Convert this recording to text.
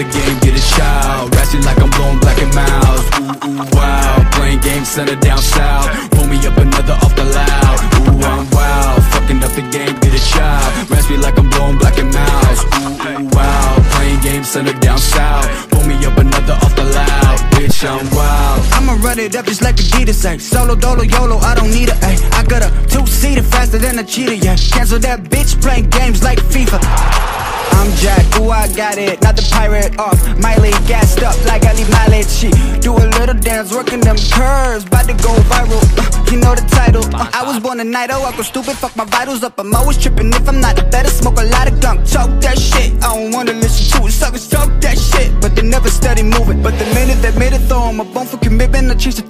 the game, get a shout. Raspy like I'm blowing black and mouse. Ooh, ooh, wow. Playing games, center down south. Pull me up another off the loud. Ooh, I'm wild. Fucking up the game, get a shout. Raspy like I'm blowing black and mouse. Ooh, ooh, wow. Playing games, center down south. Pull me up another off the loud. Bitch, I'm wild. I'ma run it up just like Adidas say Solo, dolo, YOLO, I don't need a ay. I got a two-seater faster than a cheetah, yeah Cancel that bitch playing games like FIFA I'm Jack, I got it, not the pirate off. Miley gassed up like I mileage She do a little dance, working them curves. About to go viral, uh, you know the title. Uh, I was born a night, oh I go stupid, fuck my vitals up. I'm always tripping. If I'm not a better Smoke a lot of gunk, talk that shit. I don't wanna listen to it, suckers talk that shit. But they never steady moving. But the minute they made it, throw 'em a bone for commitment I choose to